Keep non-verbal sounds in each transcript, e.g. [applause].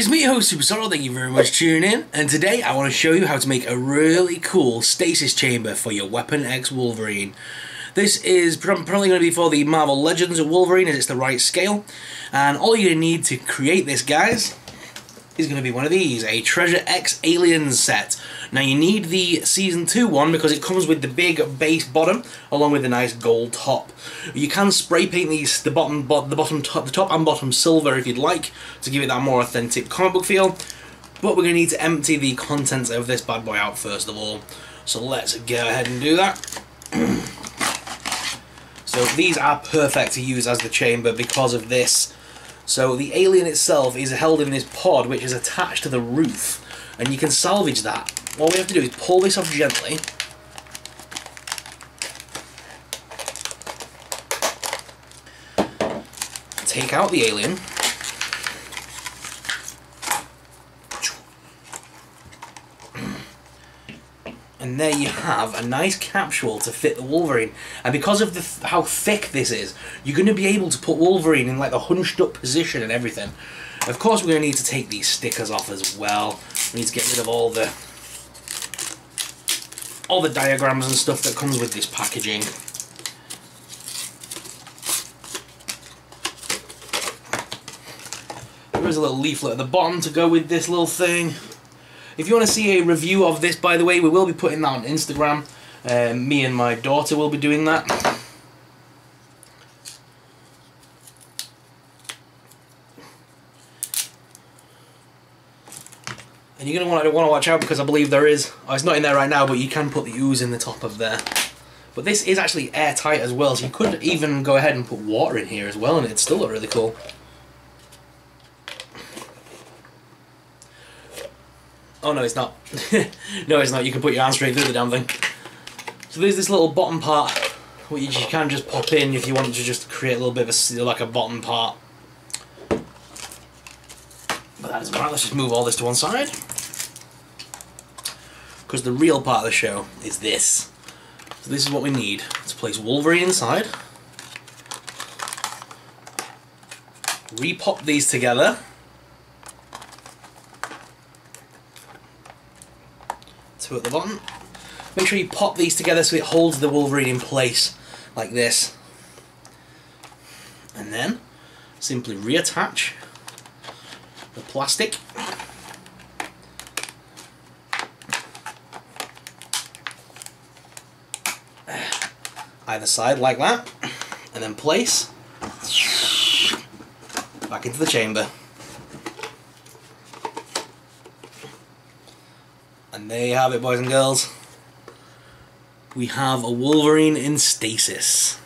guys, me host SuperSorrell, thank you very much for tuning in, and today I want to show you how to make a really cool stasis chamber for your Weapon X Wolverine. This is probably going to be for the Marvel Legends of Wolverine as it's the right scale, and all to need to create this, guys, is going to be one of these, a Treasure X Aliens set. Now you need the Season 2 one because it comes with the big base bottom along with the nice gold top. You can spray paint these the bottom, bo the bottom top, the top and bottom silver if you'd like to give it that more authentic comic book feel. But we're going to need to empty the contents of this bad boy out first of all. So let's go ahead and do that. [clears throat] so these are perfect to use as the chamber because of this so the alien itself is held in this pod which is attached to the roof and you can salvage that. All we have to do is pull this off gently take out the alien and there you have a nice capsule to fit the Wolverine. And because of the th how thick this is, you're going to be able to put Wolverine in like the hunched up position and everything. Of course, we're going to need to take these stickers off as well. We need to get rid of all the all the diagrams and stuff that comes with this packaging. There is a little leaflet at the bottom to go with this little thing. If you want to see a review of this, by the way, we will be putting that on Instagram. Um, me and my daughter will be doing that. And you're going to want to want to watch out because I believe there is. Oh, it's not in there right now, but you can put the ooze in the top of there. But this is actually airtight as well, so you could even go ahead and put water in here as well, and it'd still look really cool. Oh no, it's not. [laughs] no, it's not. You can put your hand straight through the damn thing. So there's this little bottom part, which you can just pop in if you want to just create a little bit of a, like a bottom part. But that doesn't matter. Let's just move all this to one side. Because the real part of the show is this. So this is what we need to place Wolverine inside. Repop these together. Two at the bottom. Make sure you pop these together so it holds the Wolverine in place like this. And then simply reattach the plastic. Either side like that. And then place back into the chamber. And there you have it, boys and girls. We have a Wolverine in stasis.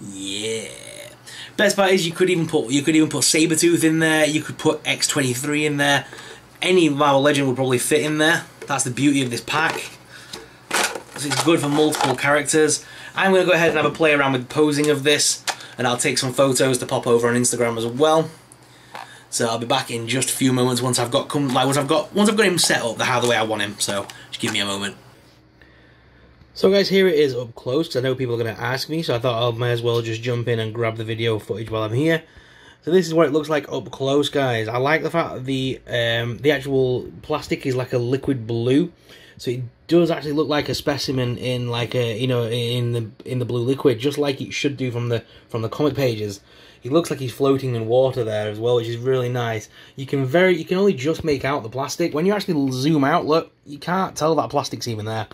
Yeah. Best part is you could even put you could even put Sabretooth in there, you could put X23 in there. Any Marvel Legend would probably fit in there. That's the beauty of this pack. So it's good for multiple characters. I'm going to go ahead and have a play around with posing of this, and I'll take some photos to pop over on Instagram as well. So I'll be back in just a few moments once I've got come like once I've got once I've got him set up the how the way I want him. So just give me a moment. So guys, here it is up close I know people are going to ask me, so I thought I might as well just jump in and grab the video footage while I'm here. So this is what it looks like up close, guys. I like the fact that the um, the actual plastic is like a liquid blue, so it does actually look like a specimen in like a you know in the in the blue liquid, just like it should do from the from the comic pages. He looks like he's floating in water there as well, which is really nice. You can very, you can only just make out the plastic. When you actually zoom out, look, you can't tell that plastic's even there.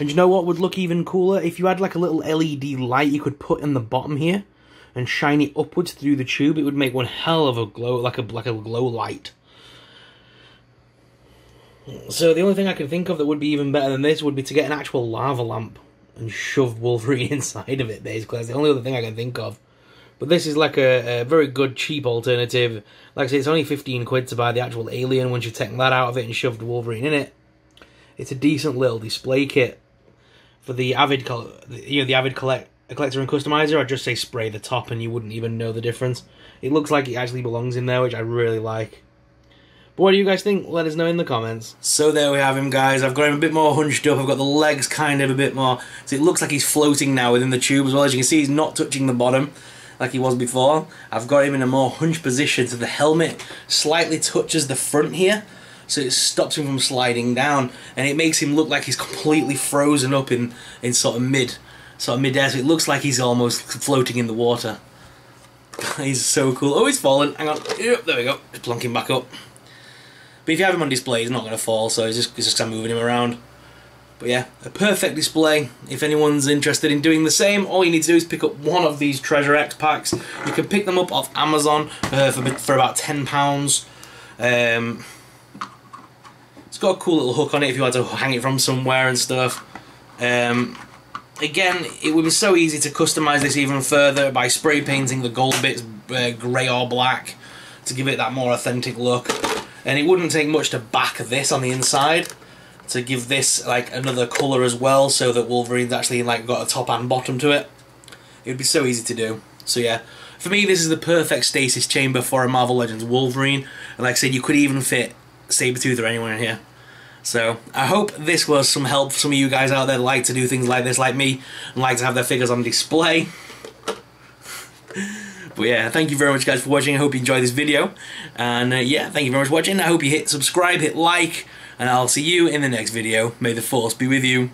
And you know what would look even cooler? If you had like a little LED light you could put in the bottom here and shine it upwards through the tube, it would make one hell of a glow, like a like a glow light. So the only thing I can think of that would be even better than this would be to get an actual lava lamp and shove Wolverine [laughs] inside of it, basically. That's the only other thing I can think of. But this is like a, a, very good, cheap alternative. Like I say, it's only 15 quid to buy the actual Alien once you've taken that out of it and shoved Wolverine in it. It's a decent little display kit. For the avid, you know, the avid collect, collector and customizer, I'd just say spray the top and you wouldn't even know the difference. It looks like it actually belongs in there, which I really like. But what do you guys think? Let us know in the comments. So there we have him, guys. I've got him a bit more hunched up. I've got the legs kind of a bit more... So it looks like he's floating now within the tube as well. As you can see, he's not touching the bottom. like he was before. I've got him in a more hunched position so the helmet slightly touches the front here so it stops him from sliding down and it makes him look like he's completely frozen up in, in sort of mid sort of mid-air so it looks like he's almost floating in the water. [laughs] he's so cool. Oh, he's fallen. Hang on. Yep, there we go. Just plunking back up. But if you have him on display, he's not going to fall, so it's just, it's just of moving him around. But yeah, a perfect display. If anyone's interested in doing the same, all you need to do is pick up one of these Treasure X packs. You can pick them up off Amazon uh, for, for about £10. Um, it's got a cool little hook on it if you had to hang it from somewhere and stuff. Um, again, it would be so easy to customize this even further by spray painting the gold bits uh, grey or black to give it that more authentic look. And it wouldn't take much to back this on the inside to give this like another colour as well so that Wolverine's actually like got a top and bottom to it. It would be so easy to do. So yeah, for me this is the perfect stasis chamber for a Marvel Legends Wolverine. And like I said, you could even fit Sabretooth or anyone in here. So I hope this was some help for some of you guys out there that like to do things like this like me and like to have their figures on display. But yeah, thank you very much guys for watching. I hope you enjoyed this video. And uh, yeah, thank you very much for watching. I hope you hit subscribe, hit like, and I'll see you in the next video. May the force be with you.